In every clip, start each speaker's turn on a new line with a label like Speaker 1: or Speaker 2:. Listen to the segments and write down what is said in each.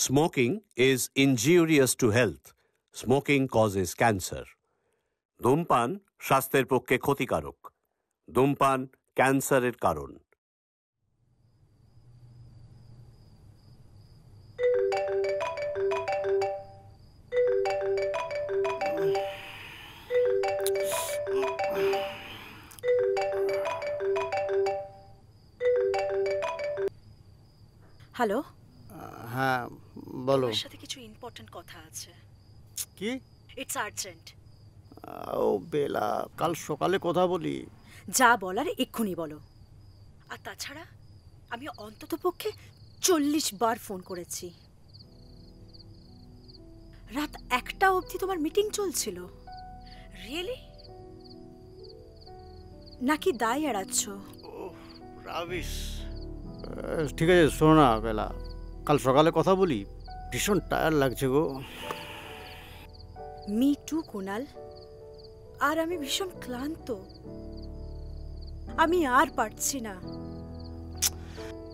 Speaker 1: Smoking is injurious to health. Smoking causes cancer. ধূমপান স্বাস্থ্যের পক্ষে ক্ষতিকারক ধূমপান ক্যান্সারের কারণ
Speaker 2: হ্যালো
Speaker 3: হ্যাঁ বলো।
Speaker 2: তোমার সাথে কিছু ইম্পর্ট্যান্ট কথা আছে।
Speaker 3: কি?
Speaker 2: ইটস আর্জেন্ট
Speaker 3: ও বেলা কাল সকালে কথা বলি।
Speaker 2: যা বলার এক্ষুনি বলো। আর তাছাড়া আমি অন্তত পক্ষে চল্লিশ বার ফোন করেছি। রাত একটা অবধি তোমার মিটিং চলছিল। রিয়েলি নাকি দায় এড়াচ্ছ?
Speaker 3: ঠিক আছে শোনো না বেলা। কাল সকালে কথা বলি। ভীষণ টায়ার লাগছে গো।
Speaker 2: Me too Kunal. আর আমি ভীষণ ক্লান্ত। আমি আর পারছি না।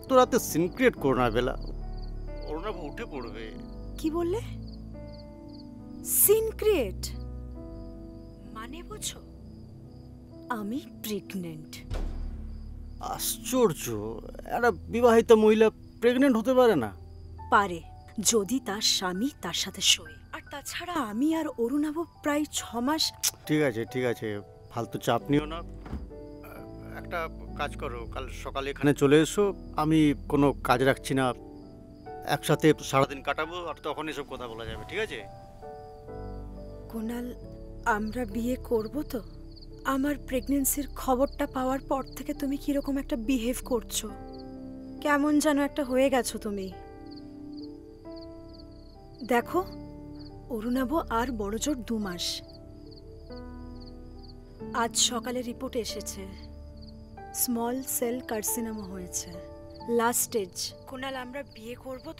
Speaker 3: তোরা তো সিন ক্রিয়েট করো না বেলা। অরুণাভ উঠে পড়বে।
Speaker 2: কি বললে? সিন ক্রিয়েট মানে বুঝো? আমি প্রেগনেন্ট।
Speaker 3: আশ্চর্য একটা বিবাহিত মহিলা প্রেগনেন্ট হতে পারে না?
Speaker 2: পারে। যদি তার স্বামী তার সাথে শোয়। আর তাছাড়া আমি আর অরুণাভ প্রায় ছ মাস
Speaker 3: ঠিক আছে ঠিক আছে। ফালতু চাপ নিও না। একটা কাজ করো কাল সকালে এখানে চলে এসো। আমি কোনো কাজ রাখছি না। একসাথে সারাদিন কাটাবো আর তখন এসব কথা বলা যাবে ঠিক আছে?
Speaker 2: কুনাল আমরা বিয়ে করব তো? আমার প্রেগনেন্সির খবরটা পাওয়ার পর থেকে তুমি কীরকম একটা বিহেভ করছ? কেমন যেন একটা হয়ে গেছো তুমি। দেখো, অরুণাব আর বড়জোর দু মাস। আজ সকালে রিপোর্ট এসেছে স্মল সেল কার্সিনামা হয়েছে। লাস্ট স্টেজ কুনাল, আমরা বিয়ে করব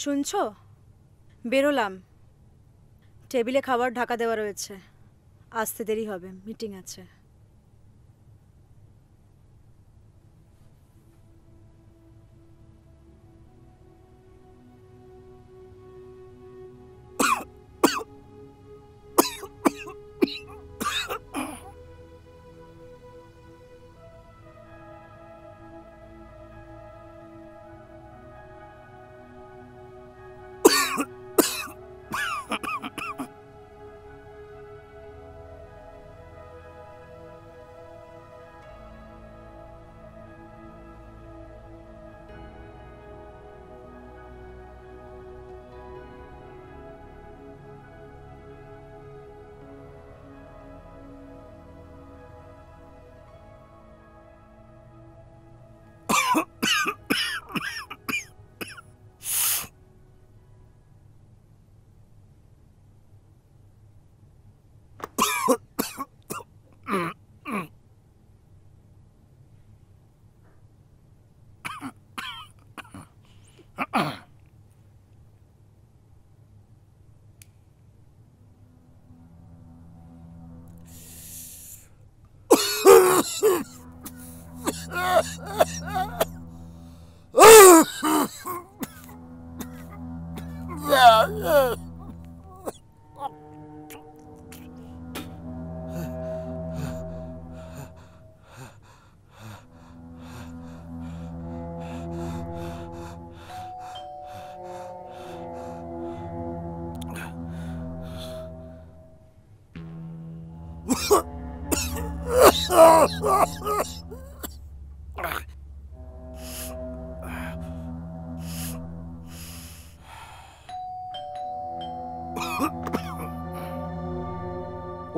Speaker 2: শুনছো? বেরোলাম। টেবিলে খাবার ঢাকা দেওয়া রয়েছে। আসতে দেরি হবে মিটিং আছে।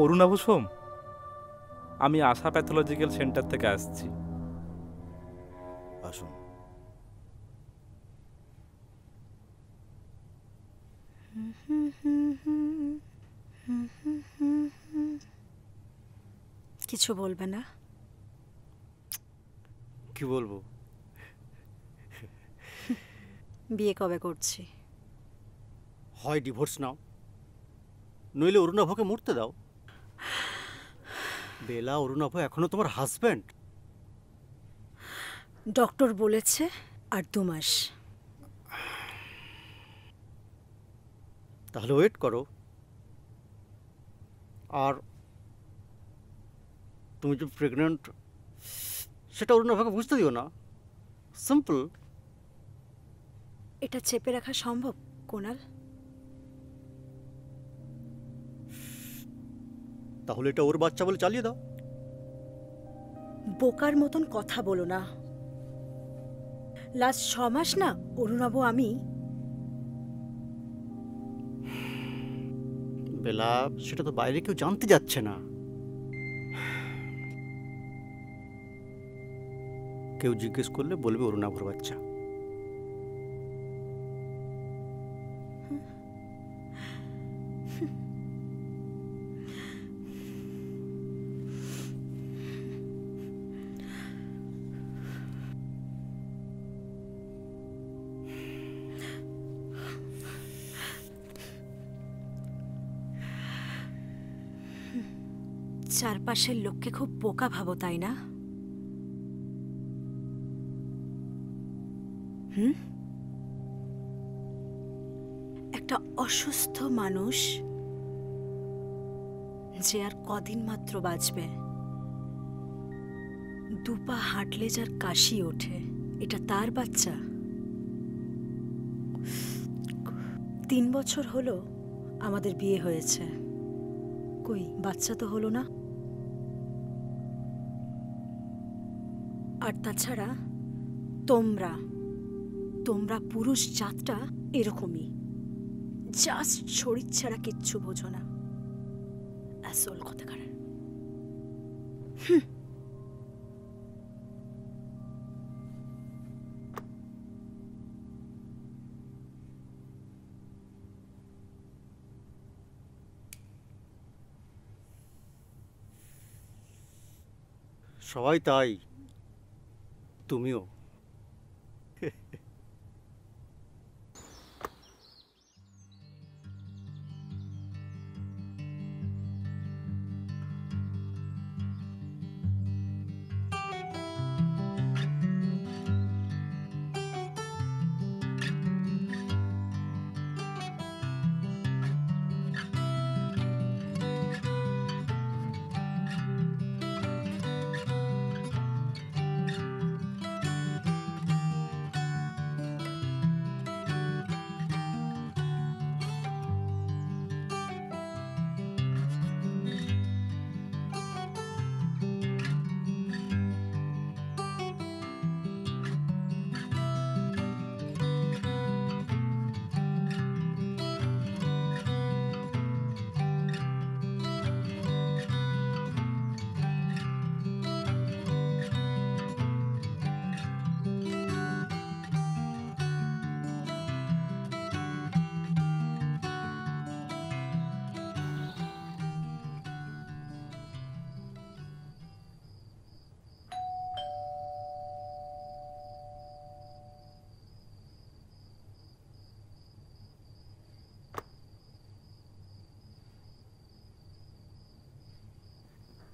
Speaker 4: অরুণাভ সোম আমি আশা প্যাথোলজিক্যাল সেন্টার থেকে আসছি।
Speaker 5: আসুন।
Speaker 2: কিছু বলবে না।
Speaker 3: কি বলব?
Speaker 2: বিয়ে কবে করছি?
Speaker 3: হয় ডিভোর্স নাও। নইলে অরুণাভকে মরতে দাও। বেলা অরুণাভ এখনও তোমার হাজব্যান্ড
Speaker 2: ডক্টর বলেছে আর দু মাস।
Speaker 3: তাহলে ওয়েট করো। আর তুমি যে প্রেগনেন্ট সেটা অরুণাভকে বুঝতে দিও না। সিম্পল
Speaker 2: এটা চেপে রাখা সম্ভব কোনাল
Speaker 3: তাহলে এটা ওর বাচ্চা বলে চালিয়ে দাও।
Speaker 2: বোকার মতন কথা বলো না। লাস্ট ছ মাস না অরুণাবু আমি
Speaker 3: বেলা সেটা তো বাইরে কেউ জানতে যাচ্ছে না। কেউ জিজ্ঞেস করলে বলবে অরুণাভর বাচ্চা
Speaker 2: চারপাশের লোককে খুব বোকা ভাবো তাই না? মানুষ যে আর কদিন মাত্র বাঁচবে। দুপা হাঁটলে যার কাশি ওঠে, এটা তার বাচ্চা। তিন বছর হলো আমাদের বিয়ে হয়েছে। কই, বাচ্চা তো হলো না। আর তাছাড়া তোমরা তোমরা পুরুষ জাতটা এরকমই। জাস্ট শরীর ছাড়া কিচ্ছু বোঝো না। আসল কথাকার
Speaker 3: সবাই তাই তুমিও।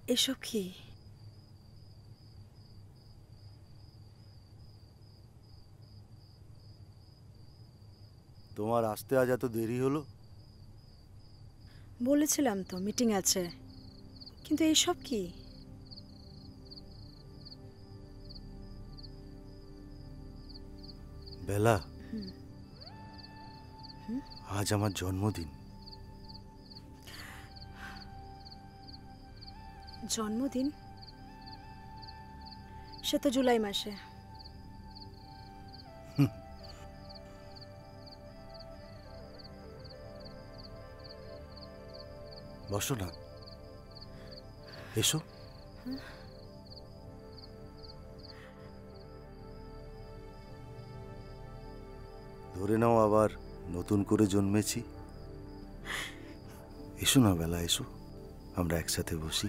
Speaker 2: এসব কি?
Speaker 5: তোমার আসতে আজ এত দেরি হলো?
Speaker 2: বলেছিলাম তো মিটিং আছে। কিন্তু এইসব কি?
Speaker 5: বেলা। আজ আমার জন্মদিন।
Speaker 2: জন্মদিন? সে তো জুলাই মাসে।
Speaker 5: বসো না এসো। ধরে নাও আবার নতুন করে জন্মেছি। এসো না বেলা, এসো। আমরা একসাথে বসি।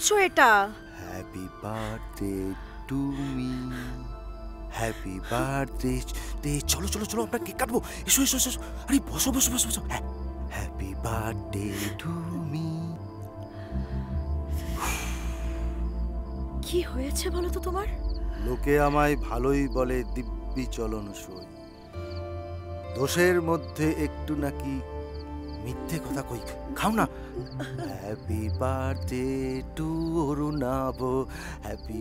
Speaker 2: করছ এটা?
Speaker 5: Happy birthday to me happy birthday day চলো চলো চলো আমরা কেক কাটবো। এসো এসো এসো। আরে বসো বসো বসো বসো। হ্যাঁ। হ্যাপি বার্থডে টু মি
Speaker 2: কি হয়েছে বলো তো তোমার?
Speaker 5: লোকে আমায় ভালোই বলে দিব্যি চলন সই দোষের মধ্যে একটু নাকি মিথ্যে কথা কই? খাও না। Happy birthday to Arunabh happy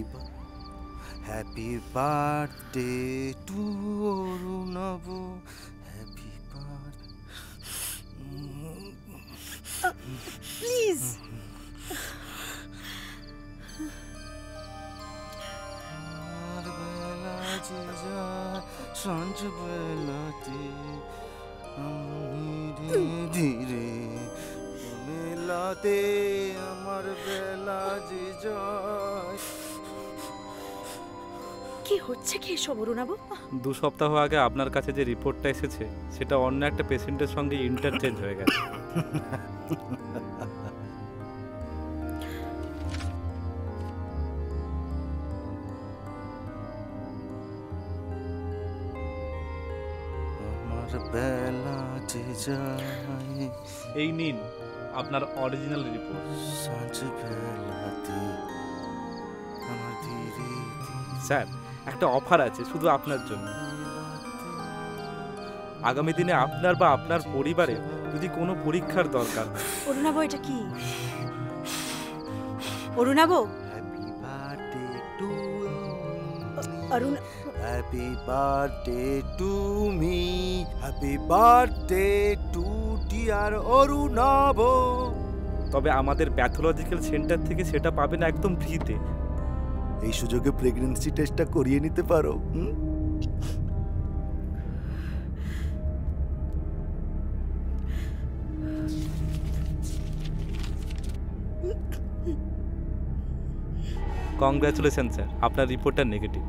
Speaker 5: happy birthday to Arunabh happy birth please Sanjay বেলাতে ধীরে মেলাতে আমার বেলা যে যায়।
Speaker 2: কি হচ্ছে কি এসব অরুণাবু?
Speaker 4: দু সপ্তাহ আগে আপনার কাছে যে রিপোর্টটা এসেছে সেটা অন্য একটা পেশেন্টের সঙ্গে ইন্টারচেঞ্জ হয়ে গেছে।
Speaker 5: আমার বেলা যে যায়।
Speaker 4: এই নিন। আপনার অরিজিনাল রিপোর্ট স্যার একটা অফার আছে শুধু আপনার জন্য। আগামী দিনে আপনার বা আপনার পরিবারে যদি কোনো পরীক্ষার দরকার হয়।
Speaker 2: অরুণাবু এটা কি? অরুণাবু?
Speaker 5: Happy birthday to
Speaker 2: Arun
Speaker 5: happy birthday to me happy birthday to dear Arunabh
Speaker 4: তবে আমাদের প্যাথোলজিক্যাল সেন্টার থেকে সেটা পাবেন একদম ফ্রিতে।
Speaker 5: এই সুযোগে প্রেগনেন্সি টেস্টটা করিয়ে নিতে পারো?
Speaker 4: কংগ্রাচুলেশন স্যার আপনার রিপোর্টটা নেগেটিভ